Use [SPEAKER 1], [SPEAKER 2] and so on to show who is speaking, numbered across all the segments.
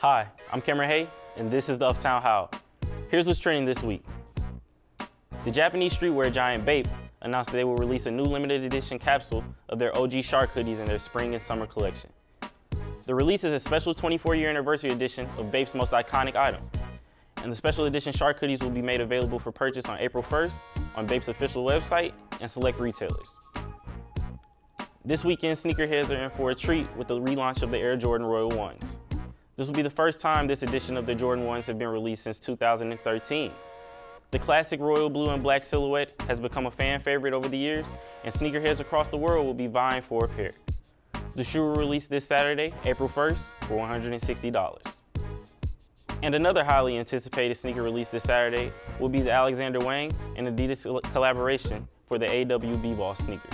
[SPEAKER 1] Hi, I'm Cameron Hay, and this is the Uptown Howl. Here's what's trending this week. The Japanese streetwear giant Bape announced that they will release a new limited edition capsule of their OG Shark hoodies in their spring and summer collection. The release is a special 24 year anniversary edition of Bape's most iconic item. And the special edition Shark hoodies will be made available for purchase on April 1st on Bape's official website and select retailers. This weekend, sneakerheads are in for a treat with the relaunch of the Air Jordan Royal Ones. This will be the first time this edition of the Jordan 1s have been released since 2013. The classic royal blue and black silhouette has become a fan favorite over the years, and sneakerheads across the world will be vying for a pair. The shoe will release this Saturday, April 1st, for $160. And another highly anticipated sneaker release this Saturday will be the Alexander Wang and Adidas collaboration for the AW Ball sneaker.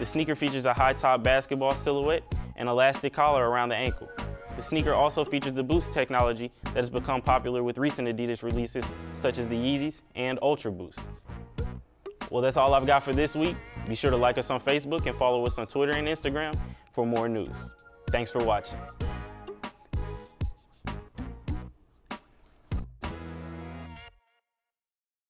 [SPEAKER 1] The sneaker features a high top basketball silhouette and elastic collar around the ankle. The sneaker also features the Boost technology that has become popular with recent Adidas releases such as the Yeezys and Ultra Boost. Well, that's all I've got for this week. Be sure to like us on Facebook and follow us on Twitter and Instagram for more news. Thanks for watching.